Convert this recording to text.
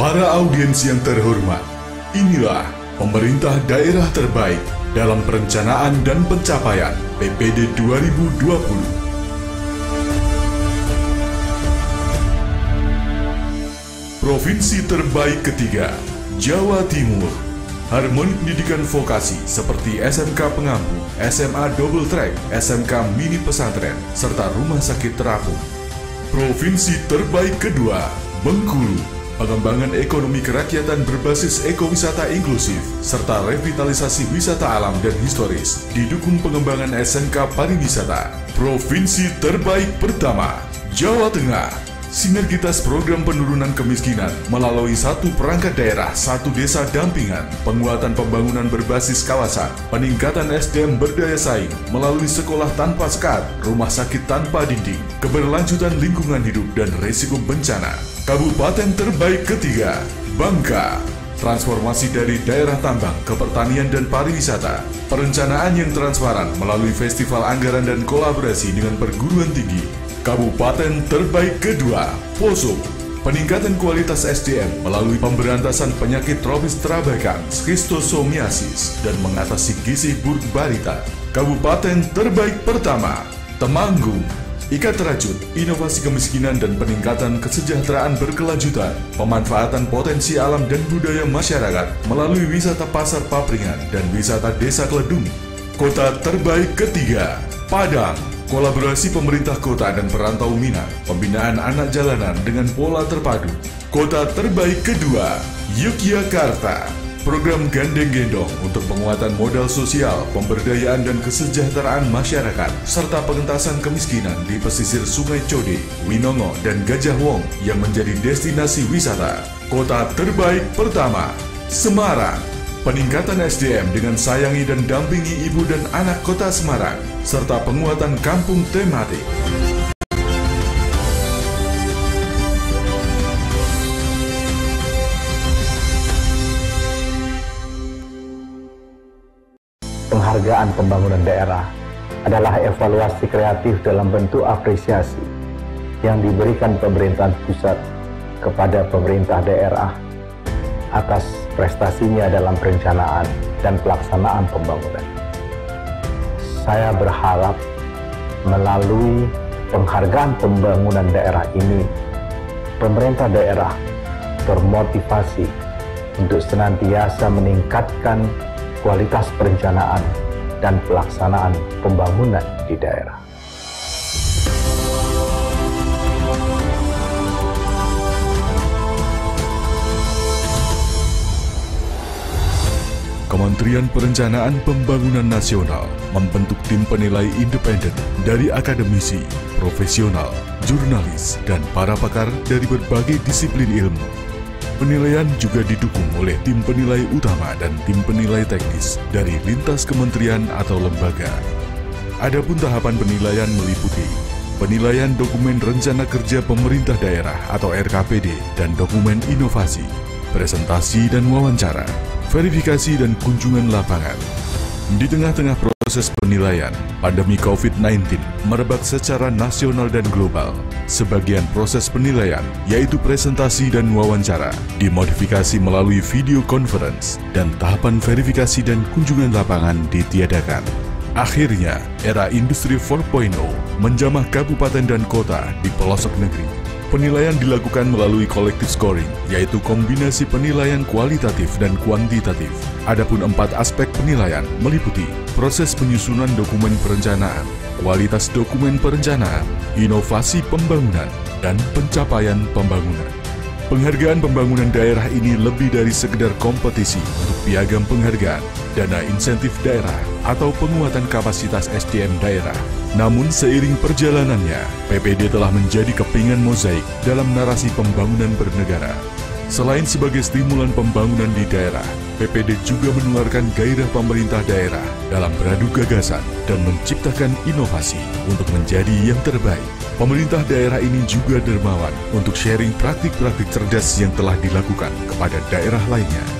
Para audiens yang terhormat, inilah pemerintah daerah terbaik dalam perencanaan dan pencapaian PPD 2020. Provinsi terbaik ketiga, Jawa Timur. Harmoni pendidikan vokasi seperti SMK Pengampu, SMA Double Track, SMK Mini Pesantren, serta Rumah Sakit Terapung. Provinsi terbaik kedua, Bengkulu. Pengembangan ekonomi kerakyatan berbasis ekowisata inklusif, serta revitalisasi wisata alam dan historis, didukung pengembangan SMK Pariwisata. Provinsi terbaik pertama, Jawa Tengah Sinergitas program penurunan kemiskinan melalui satu perangkat daerah, satu desa dampingan, penguatan pembangunan berbasis kawasan, peningkatan SDM berdaya saing melalui sekolah tanpa sekat, rumah sakit tanpa dinding, keberlanjutan lingkungan hidup dan resiko bencana. Kabupaten terbaik ketiga, Bangka. Transformasi dari daerah tambang ke pertanian dan pariwisata, perencanaan yang transparan melalui festival anggaran dan kolaborasi dengan perguruan tinggi, Kabupaten terbaik kedua, Poso. Peningkatan kualitas SDM melalui pemberantasan penyakit tropis terabakan, schistosomiasis, dan mengatasi gizi buruk balita. Kabupaten terbaik pertama, Temanggung. Ikat rajut, inovasi kemiskinan dan peningkatan kesejahteraan berkelanjutan, pemanfaatan potensi alam dan budaya masyarakat melalui wisata pasar papringan dan wisata desa Kledung. Kota terbaik ketiga, Padang. Kolaborasi pemerintah kota dan perantau Minang, pembinaan anak jalanan dengan pola terpadu. Kota terbaik kedua, Yogyakarta. Program Gandeng Gendong untuk penguatan modal sosial, pemberdayaan dan kesejahteraan masyarakat, serta pengentasan kemiskinan di pesisir Sungai Code, Winongo, dan Gajah Wong yang menjadi destinasi wisata. Kota terbaik pertama, Semarang peningkatan SDM dengan sayangi dan dampingi ibu dan anak kota Semarang, serta penguatan kampung tematik. Penghargaan pembangunan daerah adalah evaluasi kreatif dalam bentuk apresiasi yang diberikan pemerintahan pusat kepada pemerintah daerah atas prestasinya dalam perencanaan dan pelaksanaan pembangunan. Saya berharap melalui penghargaan pembangunan daerah ini, pemerintah daerah termotivasi untuk senantiasa meningkatkan kualitas perencanaan dan pelaksanaan pembangunan di daerah. Kementerian Perencanaan Pembangunan Nasional membentuk tim penilai independen dari akademisi, profesional, jurnalis, dan para pakar dari berbagai disiplin ilmu. Penilaian juga didukung oleh tim penilai utama dan tim penilai teknis dari lintas kementerian atau lembaga. Adapun tahapan penilaian meliputi penilaian dokumen rencana kerja pemerintah daerah atau RKPD dan dokumen inovasi, presentasi dan wawancara, verifikasi dan kunjungan lapangan. Di tengah-tengah proses penilaian, pandemi COVID-19 merebak secara nasional dan global. Sebagian proses penilaian, yaitu presentasi dan wawancara, dimodifikasi melalui video conference dan tahapan verifikasi dan kunjungan lapangan ditiadakan. Akhirnya, era industri 4.0 menjamah kabupaten dan kota di pelosok negeri Penilaian dilakukan melalui collective scoring, yaitu kombinasi penilaian kualitatif dan kuantitatif. Adapun empat aspek penilaian meliputi proses penyusunan dokumen perencanaan, kualitas dokumen perencanaan, inovasi pembangunan, dan pencapaian pembangunan. Penghargaan pembangunan daerah ini lebih dari sekedar kompetisi untuk piagam penghargaan, dana insentif daerah, atau penguatan kapasitas SDM daerah. Namun seiring perjalanannya, PPD telah menjadi kepingan mozaik dalam narasi pembangunan bernegara. Selain sebagai stimulan pembangunan di daerah, PPD juga menularkan gairah pemerintah daerah dalam beradu gagasan dan menciptakan inovasi untuk menjadi yang terbaik. Pemerintah daerah ini juga dermawan untuk sharing praktik-praktik cerdas yang telah dilakukan kepada daerah lainnya